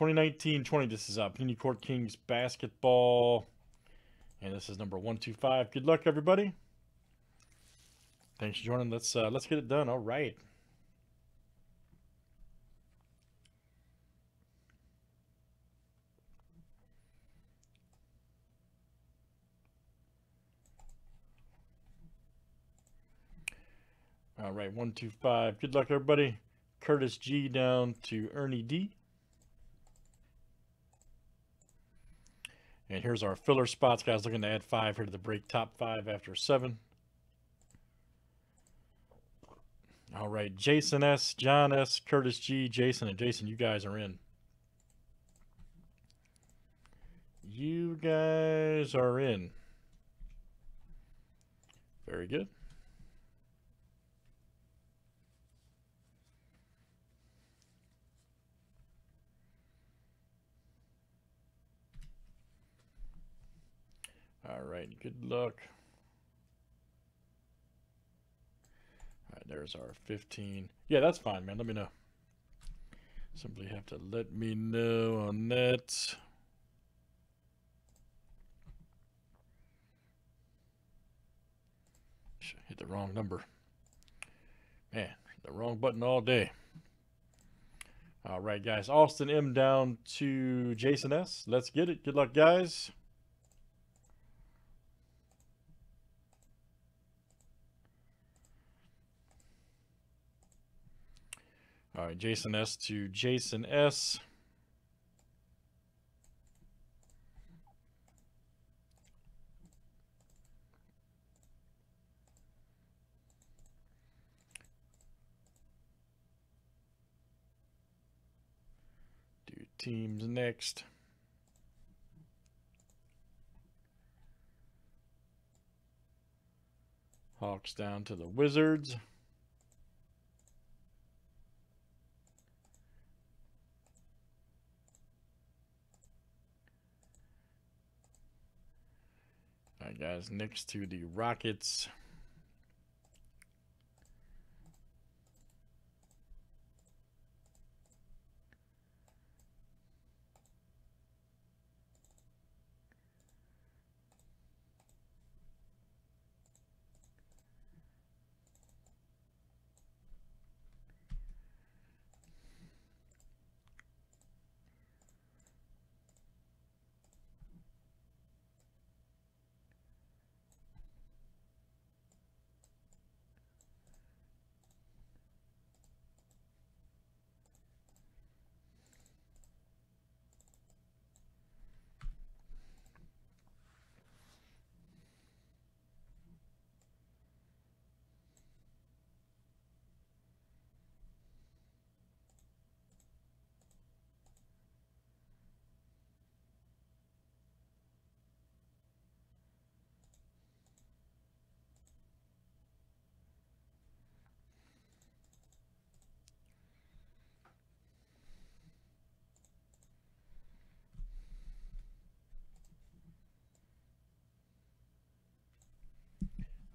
2019-20 this is up. Panini Court Kings basketball. And this is number 125. Good luck, everybody. Thanks for joining. Let's uh, let's get it done. All right. All right, one, two, five. Good luck, everybody. Curtis G down to Ernie D. And here's our filler spots, guys. Looking to add five here to the break. Top five after seven. All right, Jason S, John S, Curtis G, Jason, and Jason, you guys are in. You guys are in. Very good. Good luck. All right, there's our 15. Yeah, that's fine, man. Let me know. Simply have to let me know on that. Hit the wrong number. Man, the wrong button all day. All right, guys. Austin M down to Jason S. Let's get it. Good luck, guys. All right, Jason S to Jason S. Do teams next. Hawks down to the Wizards. Right, guys, next to the Rockets.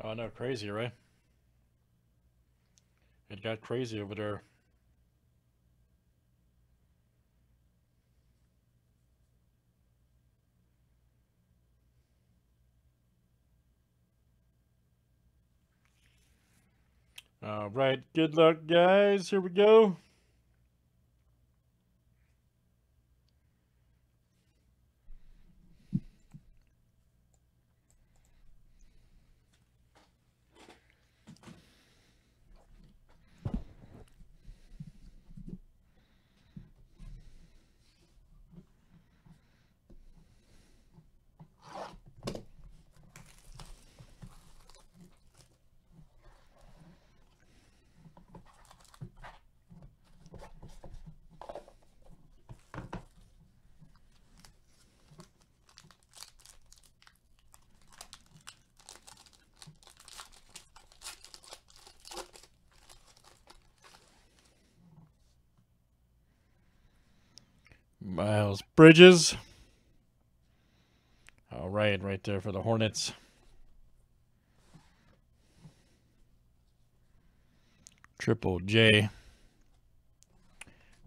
Oh no, crazy, right? It got crazy over there. All right, good luck, guys. Here we go. Miles Bridges. All right, right there for the Hornets. Triple J.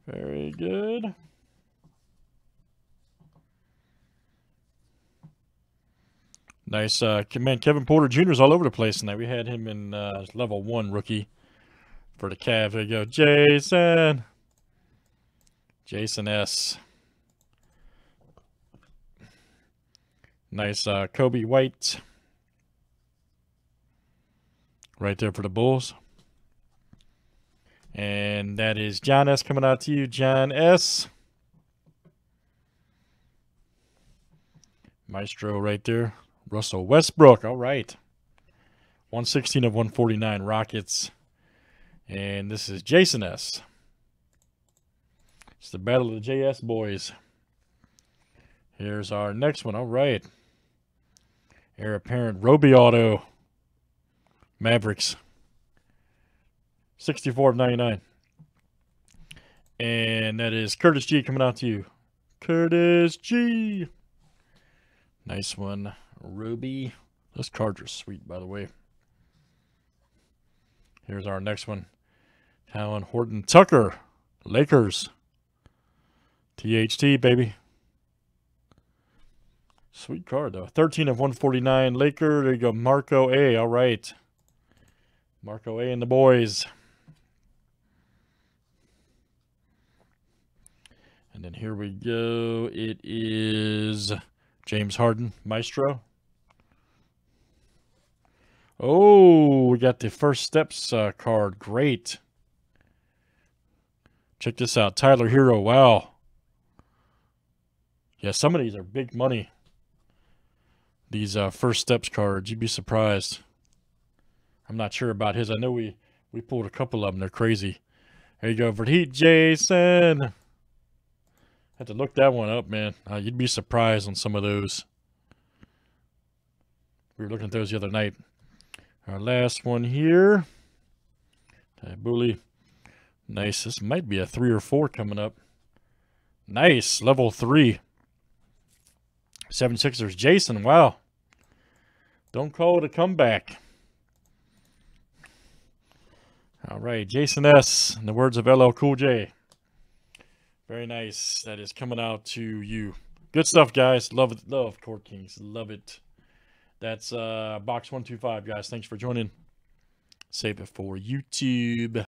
Very good. Nice. Uh, man, Kevin Porter Jr. is all over the place tonight. We had him in uh, level one rookie for the Cavs. There you go, Jason. Jason S. Nice uh, Coby White. Right there for the Bulls. And that is John S. coming out to you. John S. Maestro right there. Russell Westbrook. All right. 116 of 149 Rockets. And this is Jason S. It's the battle of the JS boys. Here's our next one. All right. Heir apparent Roby Auto. Mavericks. 64 of 99. And that is Curtis G coming out to you. Curtis G. Nice one. Ruby. Those cards are sweet, by the way. Here's our next one. Talen Horton Tucker. Lakers. THT, baby. Sweet card, though. 13 of 149. Laker. There you go. Marco A. All right. Marco A. and the boys. And then here we go. It is James Harden, Maestro. Oh, we got the first steps uh, card. Great. Check this out. Tyler Herro. Wow. Yeah, some of these are big money. These uh, first steps cards. You'd be surprised. I'm not sure about his. I know we, we pulled a couple of them. They're crazy. There you go. For Heat, Jason. Had to look that one up, man. Uh, you'd be surprised on some of those. We were looking at those the other night. Our last one here. Bully. Nice. This might be a three or four coming up. Nice. Level three. 76ers. Jason. Wow. Don't call it a comeback. All right. Jason S. In the words of LL Cool J. Very nice. That is coming out to you. Good stuff, guys. Love it. Love Court Kings. Love it. That's uh, box 125, guys. Thanks for joining. Save it for YouTube.